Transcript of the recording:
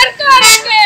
ಸರ್ಕಾರಕ್ಕೆ!